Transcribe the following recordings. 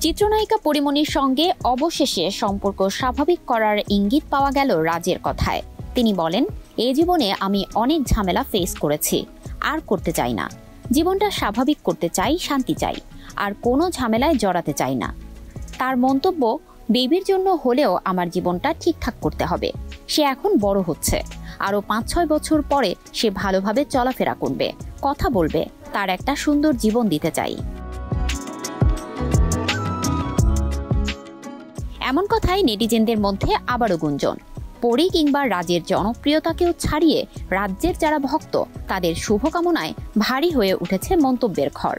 চিত্রনায়িকা পরিমণির সঙ্গে অবশেষে সম্পর্ক স্বাভাবিক করার ইঙ্গিত পাওয়া গেল রাজের কথায়। তিনি বলেন, এ জীবনে আমি অনেক ঝামেলা ফেস করেছি, আর করতে চাই না। জীবনটা স্বাভাবিক করতে চাই, শান্তি চাই, আর কোনো ঝামেলায় জড়াতে চাই না। তার মন্তব্য, বেবির জন্য হলেও আমার জীবনটা ঠিকঠাক করতে হবে। সে এখন বড় হচ্ছে। আরও পাঁচ ছয় বছর পরে সে ভালোভাবে চলাফেরা করবে, কথা বলবে, তার একটা সুন্দর জীবন দিতে চাই। এমন কথাই নেটিজেনদের মধ্যে আবারও গুঞ্জন। পরি কিংবা রাজের জনপ্রিয়তাকেও ছাড়িয়ে রাজ্যের যারা ভক্ত, তাদের শুভকামনায় ভারী হয়ে উঠেছে মন্তব্যের ঘর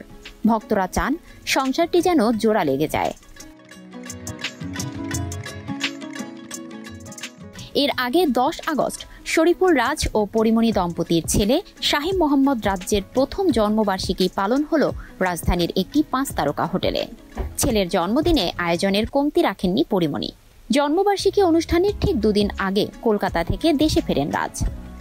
ভক্তরা চান সংসারটি যেন জোড়া লেগে যায়। এর আগে দশ আগস্ট শরীফুল রাজ ও পরিমণি দম্পতির ছেলে শাহিম মোহাম্মদ রাজ্যের প্রথম জন্মবার্ষিকী পালন হল রাজধানীর একটি পাঁচ তারকা হোটেলে। ছেলের জন্মদিনে আয়োজনের কমতি রাখেননি পরিমণি। জন্মবার্ষিকী অনুষ্ঠানের ঠিক দুদিন আগে কলকাতা থেকে দেশে ফেরেন রাজ।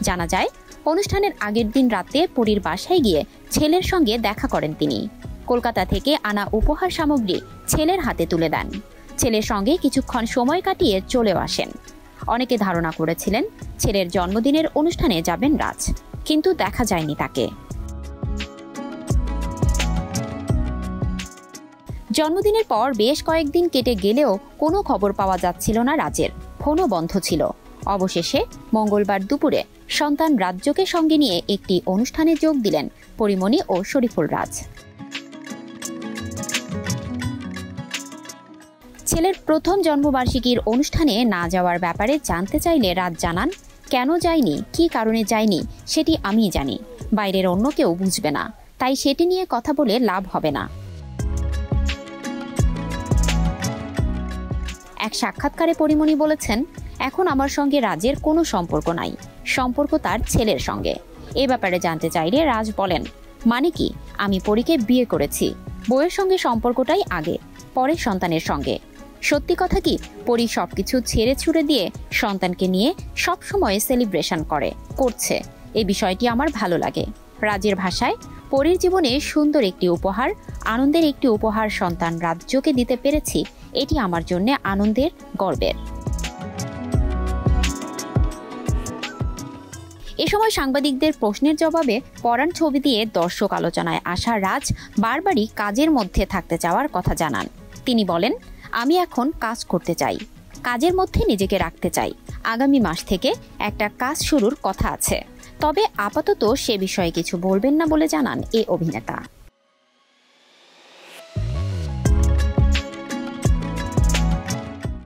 জানা যায়, অনুষ্ঠানের আগের দিন রাতে পরীর বাসায় গিয়ে ছেলের সঙ্গে দেখা করেন তিনি। কলকাতা থেকে আনা উপহার সামগ্রী ছেলের হাতে তুলে দেন। ছেলের সঙ্গে কিছুক্ষণ সময় কাটিয়ে চলেও আসেন। অনেকে ধারণা করেছিলেন, ছেলের জন্মদিনের অনুষ্ঠানে যাবেন রাজ, কিন্তু দেখা যায়নি তাকে। জন্মদিনের পর বেশ কয়েকদিন কেটে গেলেও কোনো খবর পাওয়া যাচ্ছিল না রাজের। ফোনও বন্ধ ছিল। অবশেষে মঙ্গলবার দুপুরে সন্তান রাজ্যকে সঙ্গে নিয়ে একটি অনুষ্ঠানে যোগ দিলেন পরিমণি ও শরীফুল রাজ। ছেলের প্রথম জন্মবার্ষিকীর অনুষ্ঠানে না যাওয়ার ব্যাপারে জানতে চাইলে রাজ জানান, কেন যায়নি কি কারণে যায়নি সেটি আমি জানি। বাইরের অন্য কেউ বুঝবে না। তাই সেটি নিয়ে কথা বলে লাভ হবে না। এক সাক্ষাৎকারে পরিমণি বলেছেন, এখন আমার সঙ্গে রাজের কোনো সম্পর্ক নাই। সম্পর্ক তার ছেলের সঙ্গে। এ ব্যাপারে জানতে চাইলে রাজ বলেন মানে কি? আমি পরীকে বিয়ে করেছি। বইয়ের সঙ্গে সম্পর্কটাই আগে পরে সন্তানের সঙ্গে। সত্যি কথা কি? পরি সবকিছু ছেড়ে ছুড়ে দিয়ে সন্তানকে নিয়ে সব সময় সেলিব্রেশন করে, করছে। এই বিষয়টি আমার ভালো লাগে। রাজের ভাষায়, পরীর জীবনে সুন্দর একটি উপহার, আনন্দের একটি উপহার সন্তান রাজ্যকে দিতে পেরেছি, এটি আমার জন্য আনন্দের গর্বের। এ সময় সাংবাদিকদের প্রশ্নের জবাবে পরাণ ছবি দিয়ে দর্শক আলোচনায় আসা রাজ বারবারই কাজের মধ্যে থাকতে চাওয়ার কথা জানান। তিনি বলেন, আমি এখন কাজ করতে চাই। কাজের মধ্যে নিজেকে রাখতে চাই। আগামী মাস থেকে একটা কাজ শুরুর কথা আছে। তবে আপাতত সে বিষয়ে কিছু বলবেন না বলে জানান এ অভিনেতা।